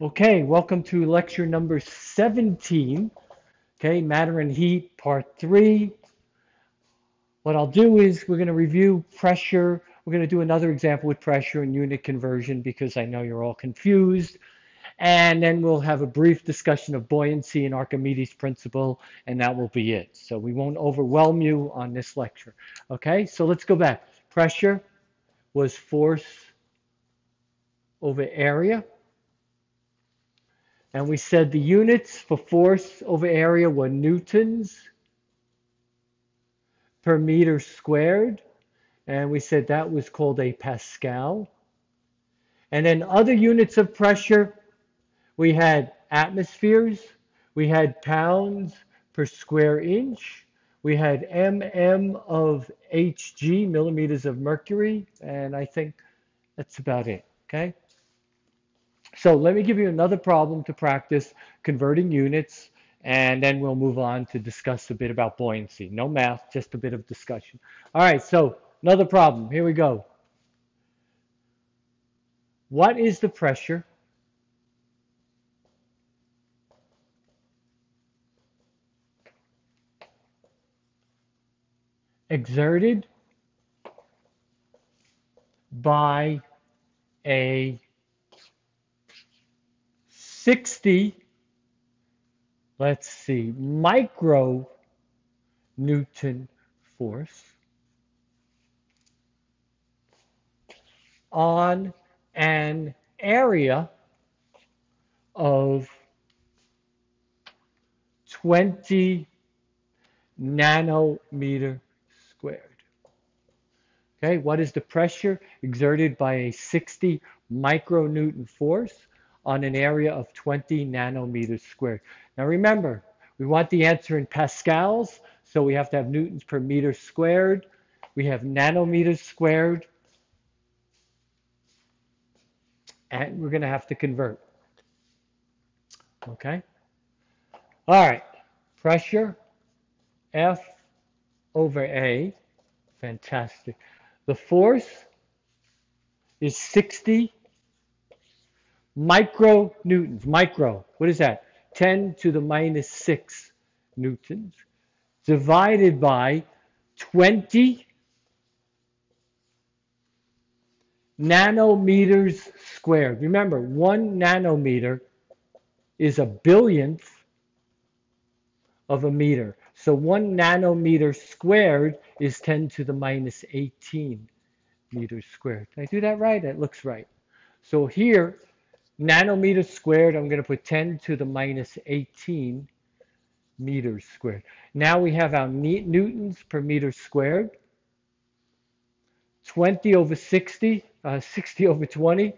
Okay, welcome to lecture number 17. Okay, matter and heat, part three. What I'll do is we're going to review pressure. We're going to do another example with pressure and unit conversion because I know you're all confused. And then we'll have a brief discussion of buoyancy and Archimedes principle, and that will be it. So we won't overwhelm you on this lecture. Okay, so let's go back. Pressure was force over area. And we said the units for force over area were newtons per meter squared. And we said that was called a Pascal. And then other units of pressure, we had atmospheres, we had pounds per square inch, we had mm of Hg, millimeters of mercury, and I think that's about it, okay? So let me give you another problem to practice converting units, and then we'll move on to discuss a bit about buoyancy. No math, just a bit of discussion. All right, so another problem. Here we go. What is the pressure exerted by a 60, let's see, micro Newton force on an area of 20 nanometer squared. Okay, what is the pressure exerted by a 60 micronewton force? On an area of 20 nanometers squared. Now remember, we want the answer in pascals, so we have to have newtons per meter squared. We have nanometers squared. And we're going to have to convert. Okay? All right. Pressure, F over A. Fantastic. The force is 60 micronewtons, micro, what is that? 10 to the minus 6 newtons divided by 20 nanometers squared. Remember, one nanometer is a billionth of a meter. So one nanometer squared is 10 to the minus 18 meters squared. Did I do that right? That looks right. So here, nanometers squared, I'm going to put 10 to the minus 18 meters squared. Now we have our newtons per meter squared. 20 over 60, uh, 60 over 20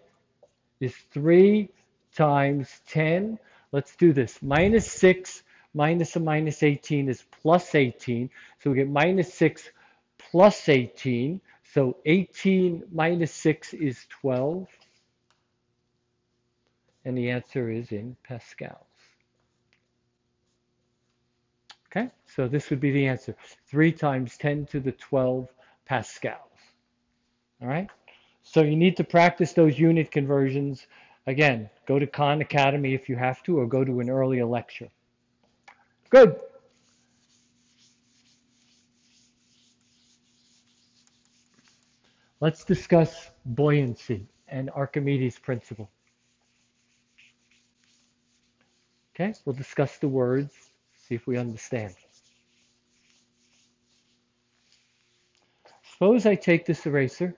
is 3 times 10. Let's do this. Minus 6 minus a minus 18 is plus 18. So we get minus 6 plus 18. So 18 minus 6 is 12 and the answer is in pascals. Okay, so this would be the answer. 3 times 10 to the 12 pascals. All right, so you need to practice those unit conversions. Again, go to Khan Academy if you have to, or go to an earlier lecture. Good. Let's discuss buoyancy and Archimedes' principle. Okay, we'll discuss the words, see if we understand. Suppose I take this eraser,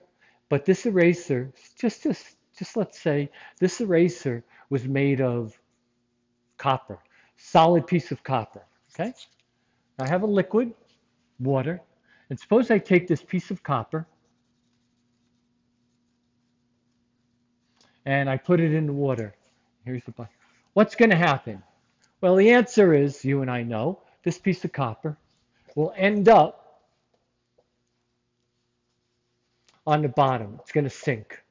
but this eraser, just, just, just let's say this eraser was made of copper, solid piece of copper, okay? I have a liquid, water, and suppose I take this piece of copper and I put it in the water. Here's the button. What's going to happen? Well, the answer is, you and I know, this piece of copper will end up on the bottom. It's going to sink.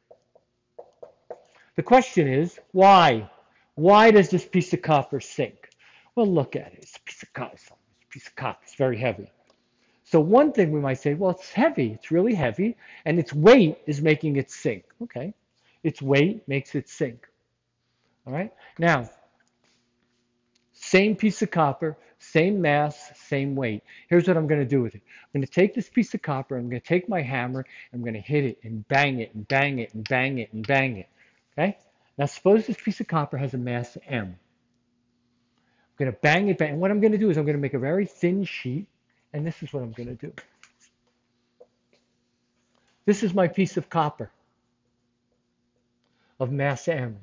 The question is, why? Why does this piece of copper sink? Well, look at it. It's a piece of copper. It's a piece of copper. It's very heavy. So one thing we might say, well, it's heavy. It's really heavy, and its weight is making it sink. Okay. Its weight makes it sink. All right? Now, same piece of copper, same mass, same weight. Here's what I'm going to do with it. I'm going to take this piece of copper, I'm going to take my hammer, I'm going to hit it and bang it and bang it and bang it and bang it. Okay? Now suppose this piece of copper has a mass M. I'm going to bang it, bang. And what I'm going to do is I'm going to make a very thin sheet, and this is what I'm going to do. This is my piece of copper of mass M.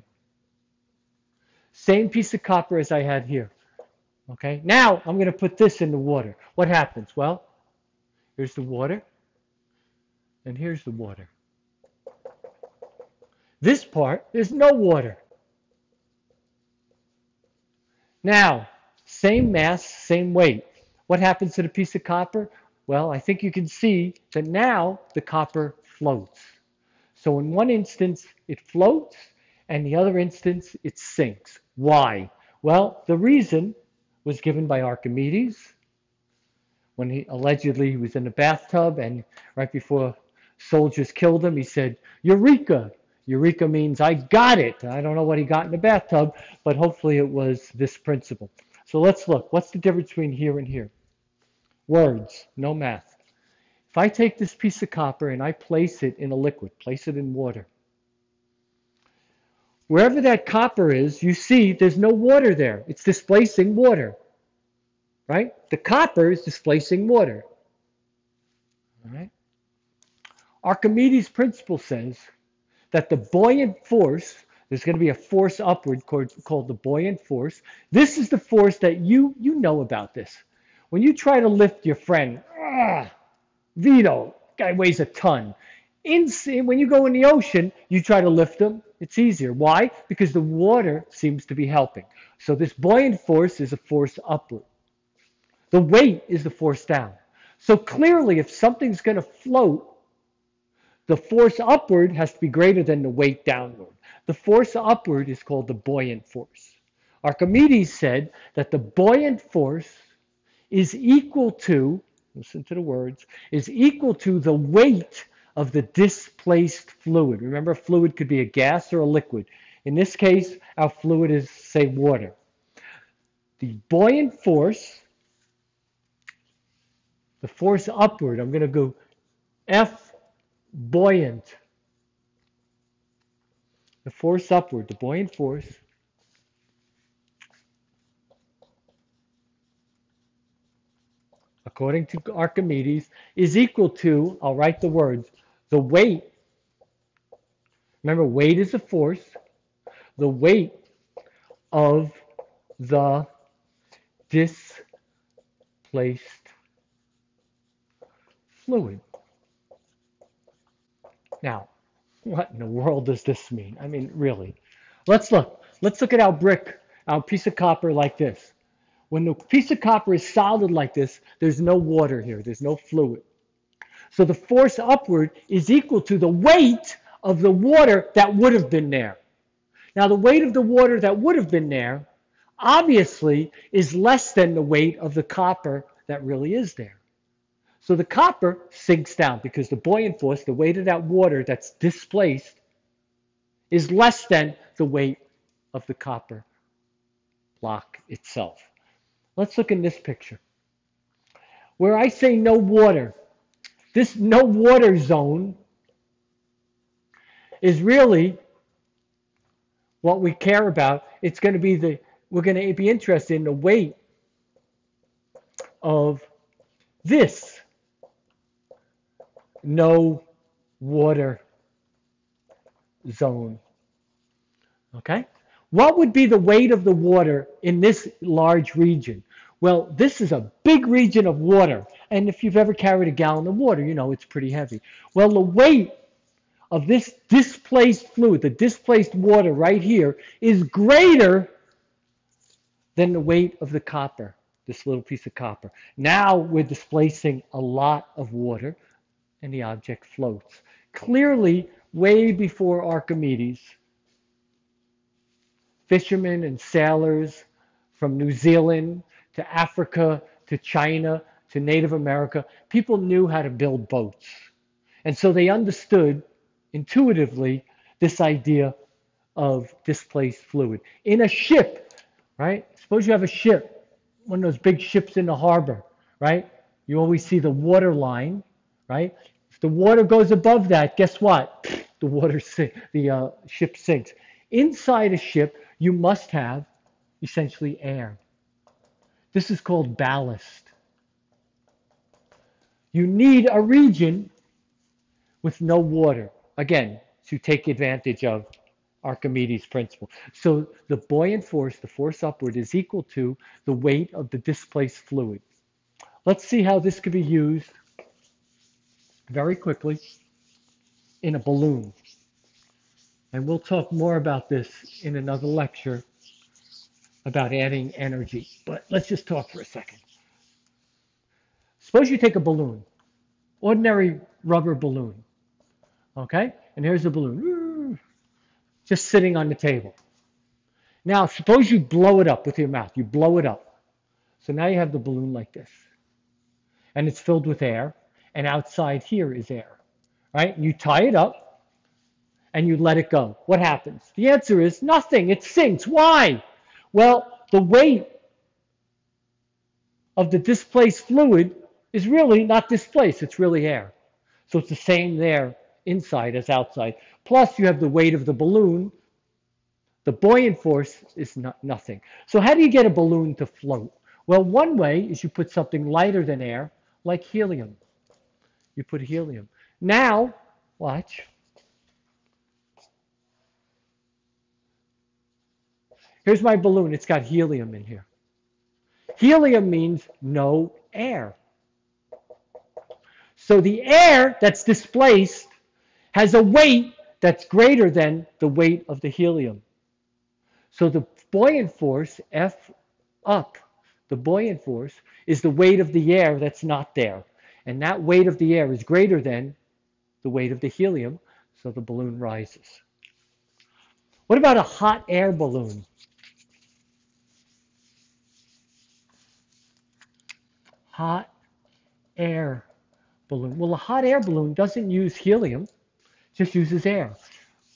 Same piece of copper as I had here. Okay, now I'm going to put this in the water. What happens? Well, here's the water, and here's the water. This part, there's no water. Now, same mass, same weight. What happens to the piece of copper? Well, I think you can see that now the copper floats. So in one instance, it floats, and the other instance, it sinks. Why? Well, the reason was given by Archimedes when he allegedly he was in a bathtub and right before soldiers killed him, he said, Eureka! Eureka means I got it. I don't know what he got in the bathtub, but hopefully it was this principle. So let's look. What's the difference between here and here? Words, no math. If I take this piece of copper and I place it in a liquid, place it in water, Wherever that copper is, you see there's no water there. It's displacing water. Right? The copper is displacing water. All right? Archimedes' principle says that the buoyant force, there's going to be a force upward called, called the buoyant force. This is the force that you you know about this. When you try to lift your friend, ah, Vito, guy weighs a ton. In, when you go in the ocean, you try to lift them. It's easier. Why? Because the water seems to be helping. So this buoyant force is a force upward. The weight is the force down. So clearly, if something's going to float, the force upward has to be greater than the weight downward. The force upward is called the buoyant force. Archimedes said that the buoyant force is equal to, listen to the words, is equal to the weight of the displaced fluid. Remember, fluid could be a gas or a liquid. In this case, our fluid is, say, water. The buoyant force, the force upward, I'm going to go F buoyant. The force upward, the buoyant force, according to Archimedes, is equal to, I'll write the words, the weight, remember, weight is a force, the weight of the displaced fluid. Now, what in the world does this mean? I mean, really. Let's look. Let's look at our brick, our piece of copper like this. When the piece of copper is solid like this, there's no water here. There's no fluid. So the force upward is equal to the weight of the water that would have been there. Now, the weight of the water that would have been there obviously is less than the weight of the copper that really is there. So the copper sinks down because the buoyant force, the weight of that water that's displaced, is less than the weight of the copper block itself. Let's look in this picture. Where I say no water, this no water zone is really what we care about. It's going to be the, we're going to be interested in the weight of this no water zone. Okay? What would be the weight of the water in this large region? Well, this is a big region of water. And if you've ever carried a gallon of water, you know it's pretty heavy. Well, the weight of this displaced fluid, the displaced water right here, is greater than the weight of the copper, this little piece of copper. Now we're displacing a lot of water and the object floats. Clearly, way before Archimedes, fishermen and sailors from New Zealand to Africa, to China, to Native America, people knew how to build boats. And so they understood intuitively this idea of displaced fluid. In a ship, right? Suppose you have a ship, one of those big ships in the harbor, right? You always see the water line, right? If the water goes above that, guess what? The water sink, the uh, ship sinks. Inside a ship, you must have essentially air. This is called ballast. You need a region with no water. Again, to take advantage of Archimedes' principle. So the buoyant force, the force upward, is equal to the weight of the displaced fluid. Let's see how this could be used very quickly in a balloon. And we'll talk more about this in another lecture about adding energy. But let's just talk for a second. Suppose you take a balloon, ordinary rubber balloon, okay? And here's a balloon, just sitting on the table. Now, suppose you blow it up with your mouth. You blow it up. So now you have the balloon like this. And it's filled with air. And outside here is air, right? You tie it up and you let it go. What happens? The answer is nothing. It sinks. Why? Well, the weight of the displaced fluid is really not displaced, it's really air. So it's the same there inside as outside. Plus, you have the weight of the balloon. The buoyant force is not, nothing. So, how do you get a balloon to float? Well, one way is you put something lighter than air, like helium. You put helium. Now, watch. Here's my balloon. It's got helium in here. Helium means no air. So the air that's displaced has a weight that's greater than the weight of the helium. So the buoyant force, F up, the buoyant force, is the weight of the air that's not there. And that weight of the air is greater than the weight of the helium, so the balloon rises. What about a hot air balloon? Hot air balloon. Well, a hot air balloon doesn't use helium, just uses air.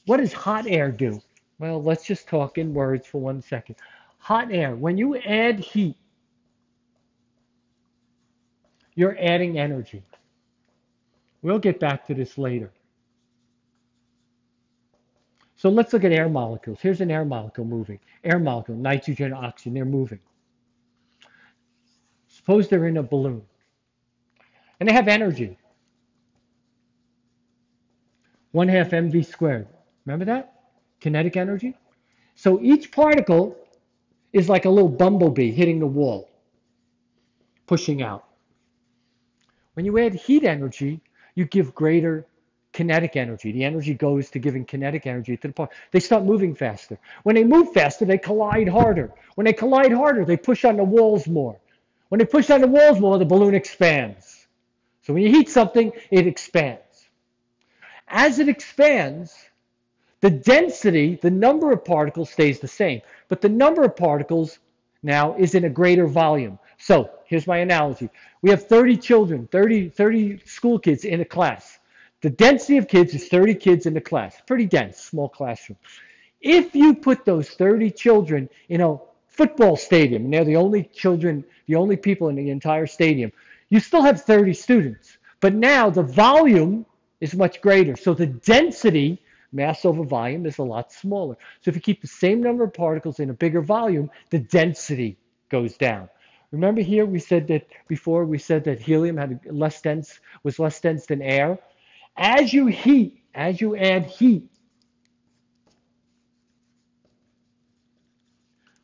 What does hot air do? Well, let's just talk in words for one second. Hot air, when you add heat, you're adding energy. We'll get back to this later. So let's look at air molecules. Here's an air molecule moving. Air molecule, nitrogen, oxygen, they're moving. Suppose they're in a balloon and they have energy. 1 half mv squared. Remember that? Kinetic energy? So each particle is like a little bumblebee hitting the wall, pushing out. When you add heat energy, you give greater kinetic energy. The energy goes to giving kinetic energy to the part. They start moving faster. When they move faster, they collide harder. When they collide harder, they push on the walls more. When they push on the walls more, the balloon expands. So when you heat something, it expands. As it expands, the density, the number of particles stays the same, but the number of particles now is in a greater volume. So here's my analogy. We have 30 children, 30, 30 school kids in a class. The density of kids is 30 kids in the class. Pretty dense, small classroom. If you put those 30 children in a football stadium, and they're the only children, the only people in the entire stadium, you still have 30 students, but now the volume is much greater. So the density, mass over volume, is a lot smaller. So if you keep the same number of particles in a bigger volume, the density goes down. Remember here we said that before we said that helium had less dense was less dense than air. As you heat, as you add heat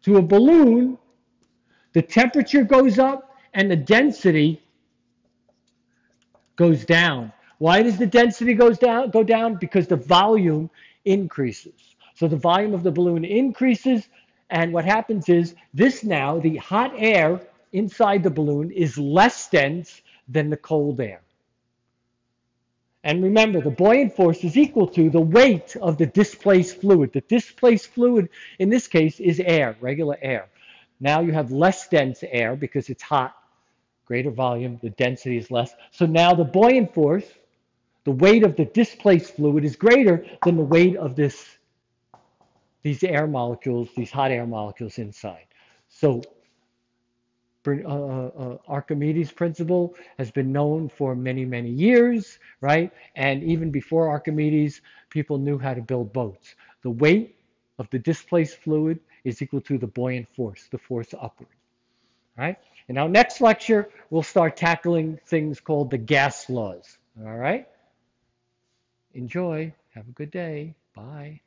to a balloon, the temperature goes up and the density goes down. Why does the density goes down, go down? Because the volume increases. So the volume of the balloon increases, and what happens is this now, the hot air inside the balloon is less dense than the cold air. And remember, the buoyant force is equal to the weight of the displaced fluid. The displaced fluid in this case is air, regular air. Now you have less dense air because it's hot greater volume, the density is less. So now the buoyant force, the weight of the displaced fluid is greater than the weight of this these air molecules, these hot air molecules inside. So uh, uh, uh, Archimedes principle has been known for many, many years, right? And even before Archimedes, people knew how to build boats. The weight of the displaced fluid is equal to the buoyant force, the force upward, right? And our next lecture, we'll start tackling things called the gas laws, all right? Enjoy. Have a good day. Bye.